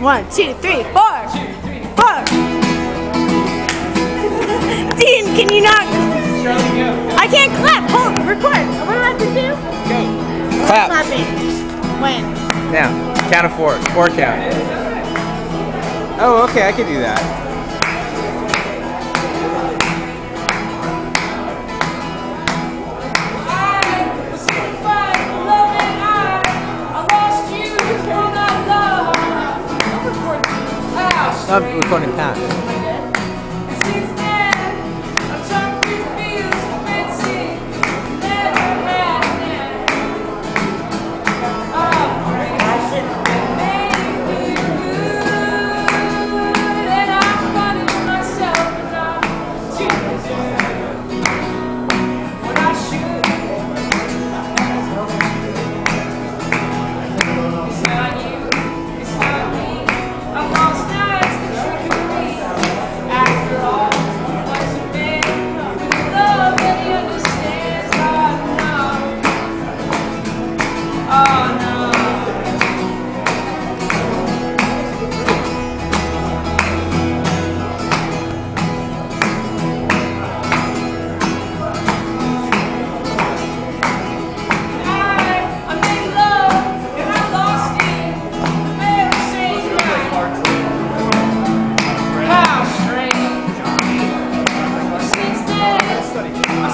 One, two, three, four. Four. Dean, can you not? I can't clap. Hold, record. What do I have to do? Clap. Clapping. When? Now, count of four. Four count. Oh, okay, I can do that. I'm recording past.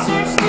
Monsters